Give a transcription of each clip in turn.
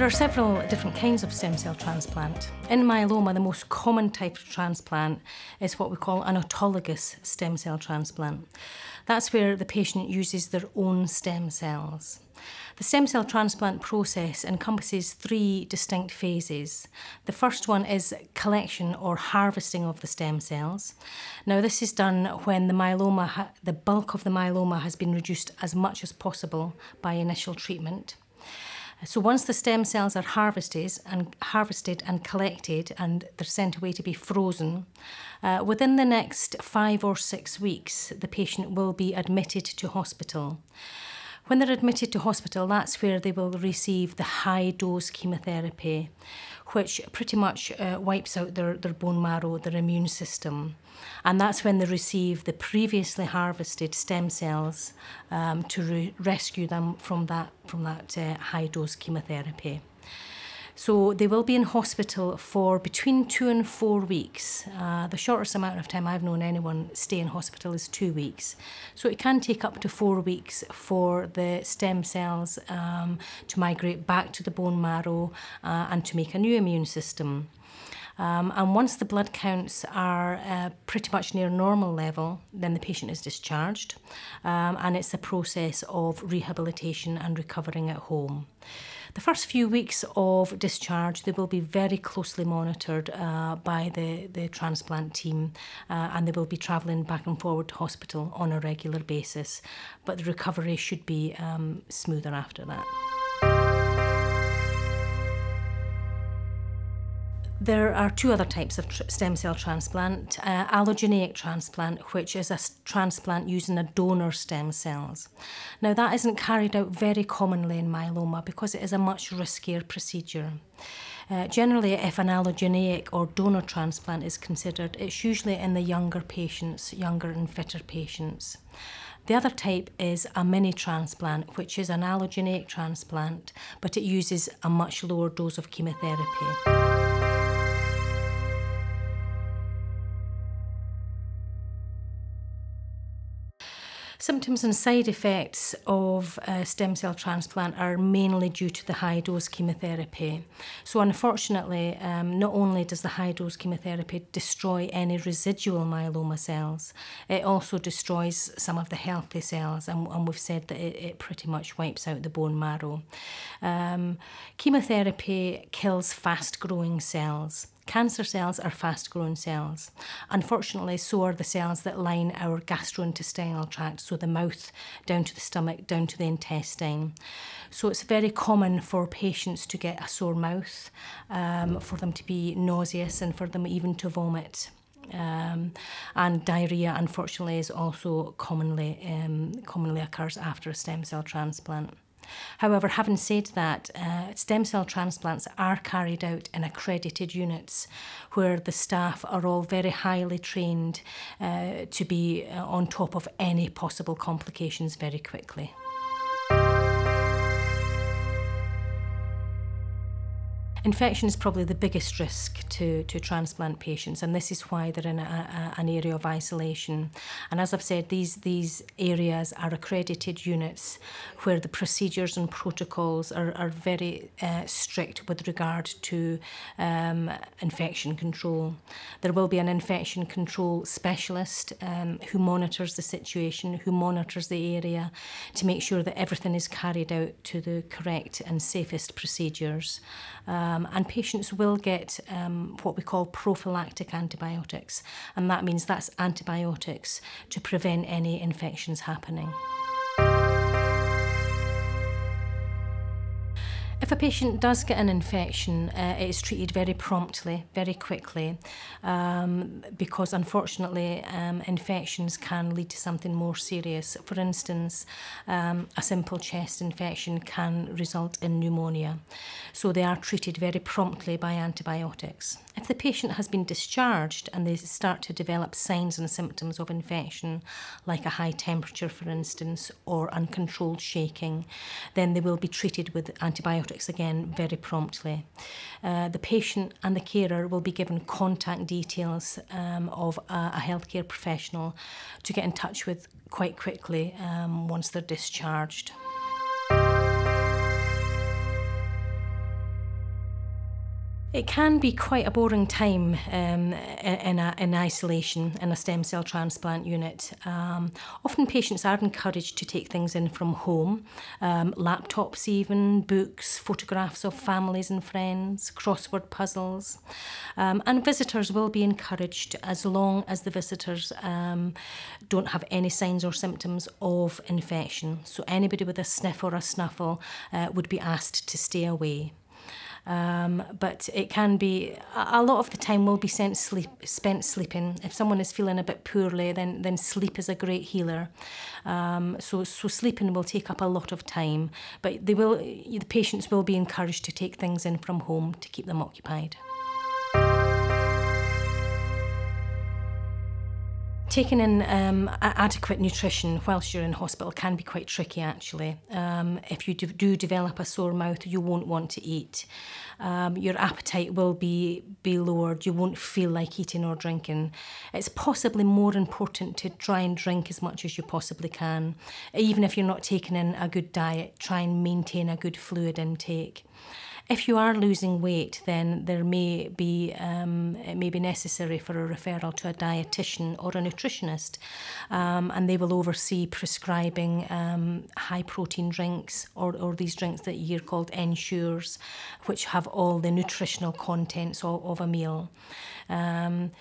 There are several different kinds of stem cell transplant. In myeloma, the most common type of transplant is what we call an autologous stem cell transplant. That's where the patient uses their own stem cells. The stem cell transplant process encompasses three distinct phases. The first one is collection or harvesting of the stem cells. Now, this is done when the myeloma, the bulk of the myeloma has been reduced as much as possible by initial treatment. So once the stem cells are harvested and harvested and collected and they're sent away to be frozen, uh, within the next five or six weeks, the patient will be admitted to hospital. When they're admitted to hospital, that's where they will receive the high dose chemotherapy, which pretty much uh, wipes out their, their bone marrow, their immune system. And that's when they receive the previously harvested stem cells um, to re rescue them from that, from that uh, high dose chemotherapy. So they will be in hospital for between two and four weeks. Uh, the shortest amount of time I've known anyone stay in hospital is two weeks. So it can take up to four weeks for the stem cells um, to migrate back to the bone marrow uh, and to make a new immune system. Um, and once the blood counts are uh, pretty much near normal level, then the patient is discharged. Um, and it's a process of rehabilitation and recovering at home. The first few weeks of discharge, they will be very closely monitored uh, by the, the transplant team uh, and they will be travelling back and forward to hospital on a regular basis. But the recovery should be um, smoother after that. There are two other types of stem cell transplant. Uh, allogeneic transplant, which is a transplant using a donor stem cells. Now that isn't carried out very commonly in myeloma because it is a much riskier procedure. Uh, generally, if an allogeneic or donor transplant is considered, it's usually in the younger patients, younger and fitter patients. The other type is a mini transplant, which is an allogeneic transplant, but it uses a much lower dose of chemotherapy. Symptoms and side effects of uh, stem cell transplant are mainly due to the high dose chemotherapy. So, unfortunately, um, not only does the high dose chemotherapy destroy any residual myeloma cells, it also destroys some of the healthy cells, and, and we've said that it, it pretty much wipes out the bone marrow. Um, chemotherapy kills fast growing cells. Cancer cells are fast growing cells. Unfortunately, so are the cells that line our gastrointestinal tract, so the mouth down to the stomach, down to the intestine. So it's very common for patients to get a sore mouth, um, for them to be nauseous, and for them even to vomit. Um, and diarrhea, unfortunately, is also commonly um, commonly occurs after a stem cell transplant. However, having said that, uh, stem cell transplants are carried out in accredited units where the staff are all very highly trained uh, to be uh, on top of any possible complications very quickly. Infection is probably the biggest risk to, to transplant patients, and this is why they're in a, a, an area of isolation. And as I've said, these, these areas are accredited units where the procedures and protocols are, are very uh, strict with regard to um, infection control. There will be an infection control specialist um, who monitors the situation, who monitors the area to make sure that everything is carried out to the correct and safest procedures. Um, Um, and patients will get um, what we call prophylactic antibiotics. And that means that's antibiotics to prevent any infections happening. If a patient does get an infection, uh, it is treated very promptly, very quickly, um, because unfortunately um, infections can lead to something more serious. For instance, um, a simple chest infection can result in pneumonia. So they are treated very promptly by antibiotics. If the patient has been discharged and they start to develop signs and symptoms of infection, like a high temperature, for instance, or uncontrolled shaking, then they will be treated with antibiotics narcotics again very promptly. Uh, the patient and the carer will be given contact details um, of a, a healthcare professional to get in touch with quite quickly um, once they're discharged. It can be quite a boring time um, in, a, in isolation in a stem cell transplant unit. Um, often patients are encouraged to take things in from home, um, laptops even, books, photographs of families and friends, crossword puzzles. Um, and visitors will be encouraged as long as the visitors um, don't have any signs or symptoms of infection. So anybody with a sniff or a snuffle uh, would be asked to stay away. Um, but it can be a lot of the time will be sleep spent sleeping. If someone is feeling a bit poorly, then then sleep is a great healer. Um, so so sleeping will take up a lot of time, but they will the patients will be encouraged to take things in from home to keep them occupied. Taking in um, adequate nutrition whilst you're in hospital can be quite tricky actually. Um, if you do, develop a sore mouth, you won't want to eat. Um, your appetite will be, be lowered. You won't feel like eating or drinking. It's possibly more important to try and drink as much as you possibly can. Even if you're not taking in a good diet, try and maintain a good fluid intake. If you are losing weight, then there may be um, it may be necessary for a referral to a dietitian or a nutritionist, um, and they will oversee prescribing um, high protein drinks or, or these drinks that you hear called Ensures, which have all the nutritional contents of, of a meal. Um,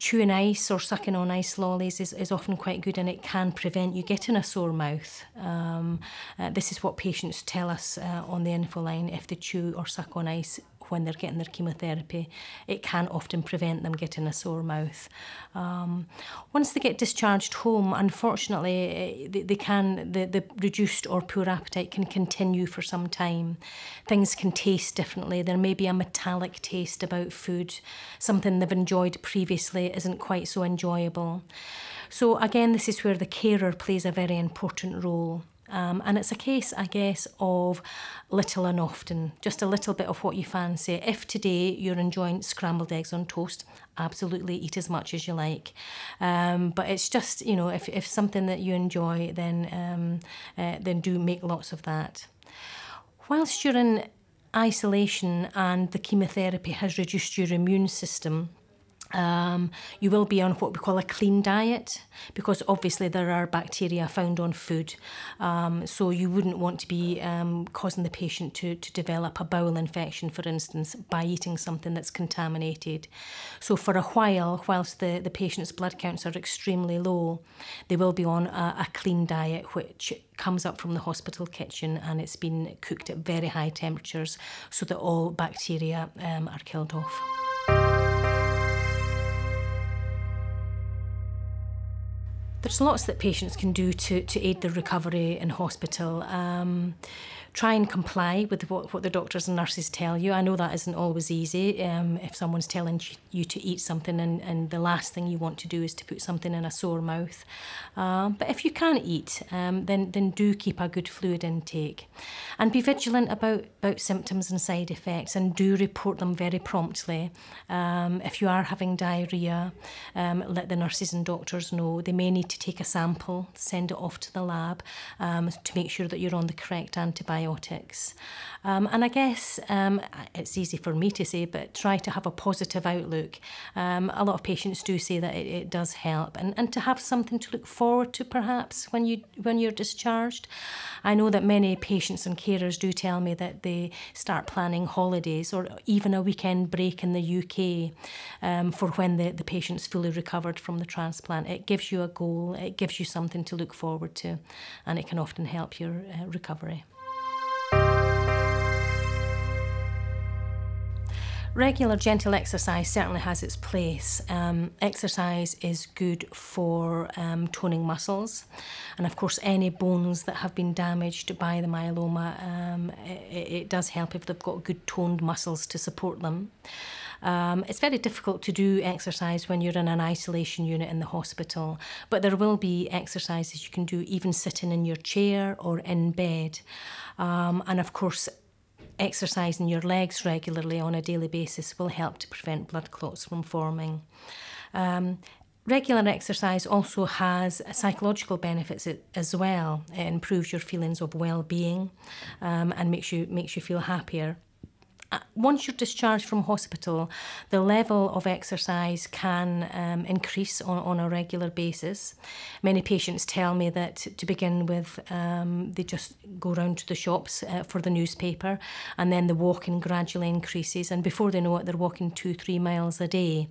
chewing ice or sucking on ice lollies is, is often quite good and it can prevent you getting a sore mouth. Um, uh, this is what patients tell us uh, on the info line if they chew or suck on ice when they're getting their chemotherapy, it can often prevent them getting a sore mouth. Um, once they get discharged home, unfortunately, eh, they, they can the, the reduced or poor appetite can continue for some time. Things can taste differently. There may be a metallic taste about food. Something they've enjoyed previously isn't quite so enjoyable. So again, this is where the carer plays a very important role. Um, and it's a case, I guess, of little and often, just a little bit of what you fancy. If today you're enjoying scrambled eggs on toast, absolutely eat as much as you like. Um, but it's just, you know, if, if something that you enjoy, then, um, uh, then do make lots of that. Whilst you're in isolation and the chemotherapy has reduced your immune system, Um, you will be on what we call a clean diet because obviously there are bacteria found on food. Um, so you wouldn't want to be um, causing the patient to, to develop a bowel infection, for instance, by eating something that's contaminated. So for a while, whilst the, the patient's blood counts are extremely low, they will be on a, a clean diet which comes up from the hospital kitchen and it's been cooked at very high temperatures so that all bacteria um, are killed off. There's lots that patients can do to, to aid their recovery in hospital. Um, try and comply with what, what the doctors and nurses tell you. I know that isn't always easy. Um, if someone's telling you to eat something and, and the last thing you want to do is to put something in a sore mouth. Um, but if you can eat, um, then, then do keep a good fluid intake. And be vigilant about, about symptoms and side effects and do report them very promptly. Um, if you are having diarrhoea, um, let the nurses and doctors know. They may need to take a sample, send it off to the lab um, to make sure that you're on the correct antibiotics antibiotics. Um, and I guess um, it's easy for me to say, but try to have a positive outlook. Um, a lot of patients do say that it, it does help, and, and to have something to look forward to perhaps when you when you're discharged. I know that many patients and carers do tell me that they start planning holidays or even a weekend break in the UK um, for when the, the patient's fully recovered from the transplant. It gives you a goal, it gives you something to look forward to, and it can often help your uh, recovery. Regular gentle exercise certainly has its place. Um, exercise is good for um, toning muscles, and of course, any bones that have been damaged by the myeloma, um, it, it does help if they've got good toned muscles to support them. Um, it's very difficult to do exercise when you're in an isolation unit in the hospital, but there will be exercises you can do even sitting in your chair or in bed. Um, and of course, exercising your legs regularly on a daily basis will help to prevent blood clots from forming. Um, regular exercise also has psychological benefits as well. It improves your feelings of well-being um, and makes you makes you feel happier once you're discharged from hospital, the level of exercise can um, increase on, on a regular basis. Many patients tell me that to begin with, um, they just go round to the shops uh, for the newspaper and then the walking gradually increases and before they know it, they're walking two, three miles a day.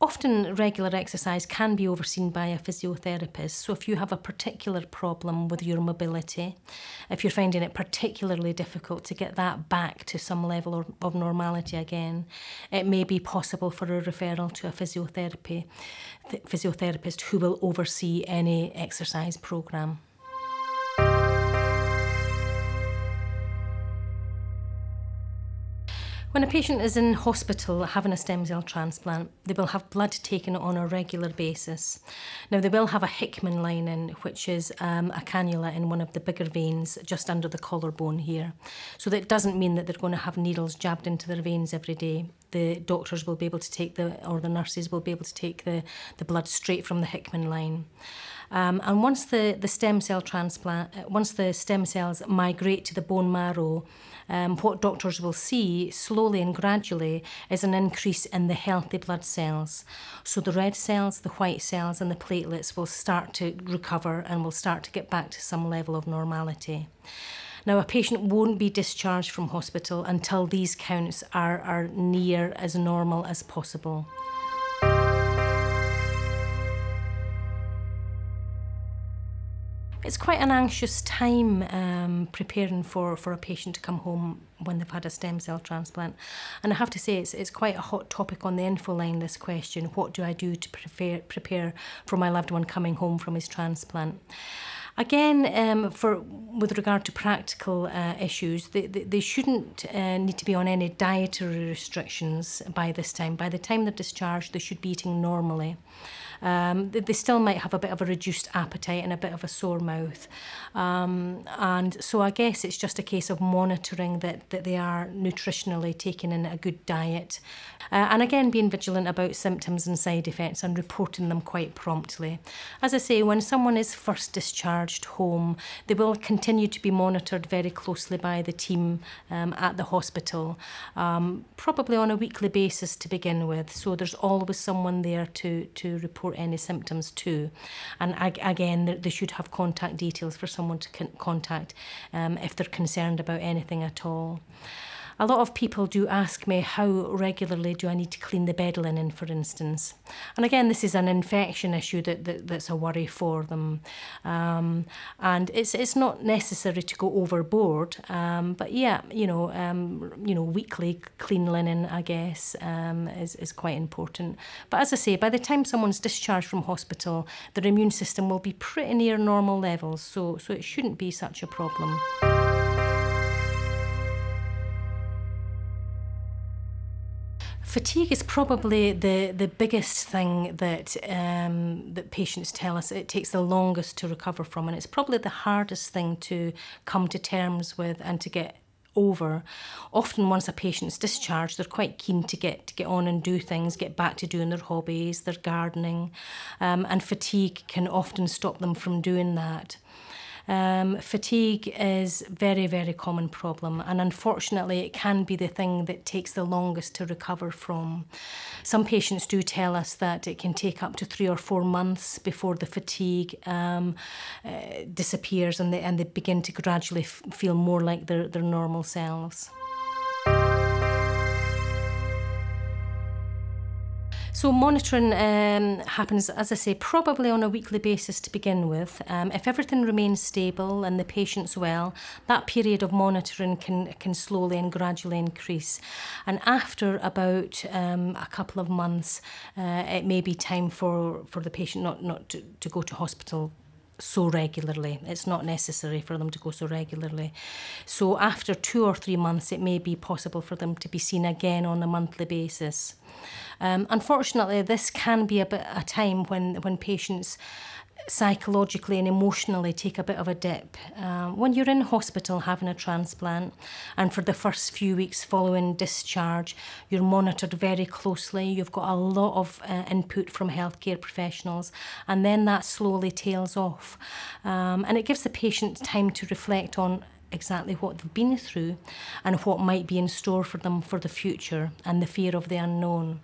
Often regular exercise can be overseen by a physiotherapist. So if you have a particular problem with your mobility, if you're finding it particularly difficult to get that back to some level of normality again, it may be possible for a referral to a physiotherapy, physiotherapist who will oversee any exercise program. When a patient is in hospital having a stem cell transplant, they will have blood taken on a regular basis. Now, they will have a Hickman lining, which is um, a cannula in one of the bigger veins just under the collarbone here. So that doesn't mean that they're going to have needles jabbed into their veins every day. The doctors will be able to take the, or the nurses will be able to take the, the blood straight from the Hickman line. Um, and once the, the stem cell transplant, uh, once the stem cells migrate to the bone marrow, um, what doctors will see slowly and gradually is an increase in the healthy blood cells. So the red cells, the white cells and the platelets will start to recover and will start to get back to some level of normality. Now, a patient won't be discharged from hospital until these counts are, are near as normal as possible. It's quite an anxious time um, preparing for, for a patient to come home when they've had a stem cell transplant. And I have to say, it's, it's quite a hot topic on the info line, this question. What do I do to prepare, prepare for my loved one coming home from his transplant? Again, um, for with regard to practical uh, issues, they, they, they shouldn't uh, need to be on any dietary restrictions by this time. By the time they're discharged, they should be eating normally. Um, they, they still might have a bit of a reduced appetite and a bit of a sore mouth. Um, and so I guess it's just a case of monitoring that, that they are nutritionally taking in a good diet. Uh, and again, being vigilant about symptoms and side effects and reporting them quite promptly. As I say, when someone is first discharged home, they will continue to be monitored very closely by the team um, at the hospital, um, probably on a weekly basis to begin with. So there's always someone there to, to report report any symptoms to. And again, they should have contact details for someone to contact um, if they're concerned about anything at all. A lot of people do ask me how regularly do I need to clean the bed linen, for instance. And again, this is an infection issue that, that that's a worry for them. Um, and it's it's not necessary to go overboard, um, but yeah, you know, um, you know, weekly clean linen, I guess, um, is is quite important. But as I say, by the time someone's discharged from hospital, their immune system will be pretty near normal levels, so so it shouldn't be such a problem. Fatigue is probably the, the biggest thing that um, that patients tell us it takes the longest to recover from, and it's probably the hardest thing to come to terms with and to get over. Often, once a patient's discharged, they're quite keen to get to get on and do things, get back to doing their hobbies, their gardening, um, and fatigue can often stop them from doing that. Um, fatigue is very, very common problem and unfortunately it can be the thing that takes the longest to recover from. Some patients do tell us that it can take up to three or four months before the fatigue um, uh, disappears and they, and they begin to gradually feel more like their, their normal selves. So monitoring um, happens, as I say, probably on a weekly basis to begin with. Um, if everything remains stable and the patient's well, that period of monitoring can, can slowly and gradually increase. And after about um, a couple of months, uh, it may be time for, for the patient not, not to, to go to hospital so regularly. It's not necessary for them to go so regularly. So after two or three months, it may be possible for them to be seen again on a monthly basis. Um, unfortunately, this can be a, bit, a time when, when patients psychologically and emotionally take a bit of a dip. Um, when you're in hospital having a transplant, and for the first few weeks following discharge, you're monitored very closely. You've got a lot of uh, input from healthcare professionals, and then that slowly tails off. Um, and it gives the patient time to reflect on exactly what they've been through and what might be in store for them for the future and the fear of the unknown.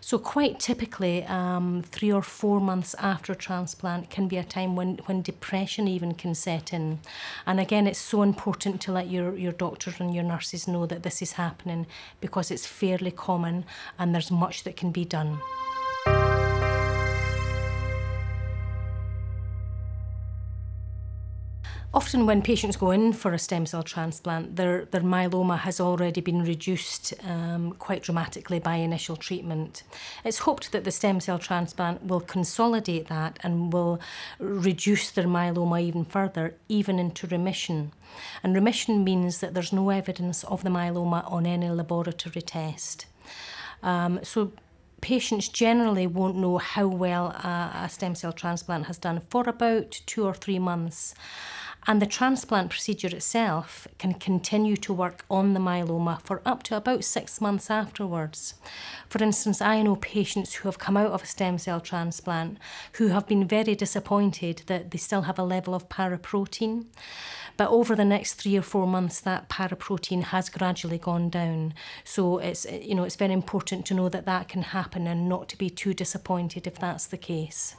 So quite typically, um, three or four months after transplant can be a time when, when depression even can set in. And again, it's so important to let your, your doctors and your nurses know that this is happening because it's fairly common and there's much that can be done. Often when patients go in for a stem cell transplant, their, their myeloma has already been reduced um, quite dramatically by initial treatment. It's hoped that the stem cell transplant will consolidate that and will reduce their myeloma even further, even into remission. And remission means that there's no evidence of the myeloma on any laboratory test. Um, so patients generally won't know how well a, a stem cell transplant has done for about two or three months. And the transplant procedure itself can continue to work on the myeloma for up to about six months afterwards. For instance, I know patients who have come out of a stem cell transplant who have been very disappointed that they still have a level of paraprotein. But over the next three or four months, that paraprotein has gradually gone down. So it's, you know, it's very important to know that that can happen and not to be too disappointed if that's the case.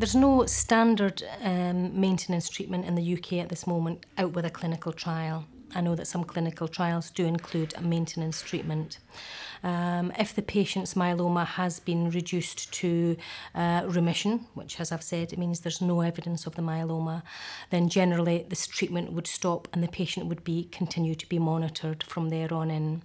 There's no standard um, maintenance treatment in the UK at this moment out with a clinical trial. I know that some clinical trials do include a maintenance treatment. Um, if the patient's myeloma has been reduced to uh, remission, which, as I've said, it means there's no evidence of the myeloma, then generally this treatment would stop and the patient would be continue to be monitored from there on in.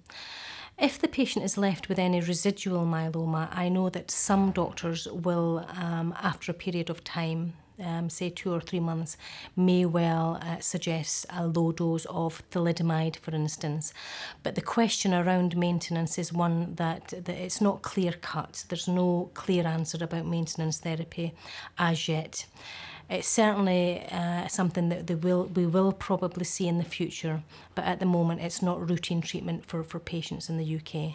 If the patient is left with any residual myeloma, I know that some doctors will, um, after a period of time, um, say two or three months, may well uh, suggest a low dose of thalidomide, for instance. But the question around maintenance is one that, that it's not clear cut. There's no clear answer about maintenance therapy as yet. It's certainly uh, something that they will, we will probably see in the future, but at the moment it's not routine treatment for, for patients in the UK.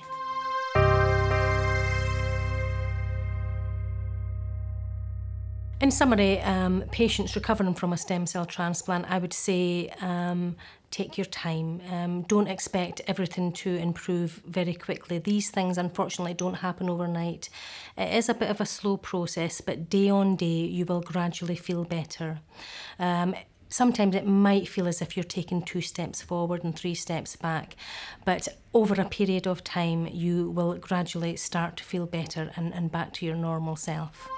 In summary, um, patients recovering from a stem cell transplant, I would say um, take your time. Um, don't expect everything to improve very quickly. These things, unfortunately, don't happen overnight. It is a bit of a slow process, but day on day, you will gradually feel better. Um, sometimes it might feel as if you're taking two steps forward and three steps back, but over a period of time, you will gradually start to feel better and, and back to your normal self.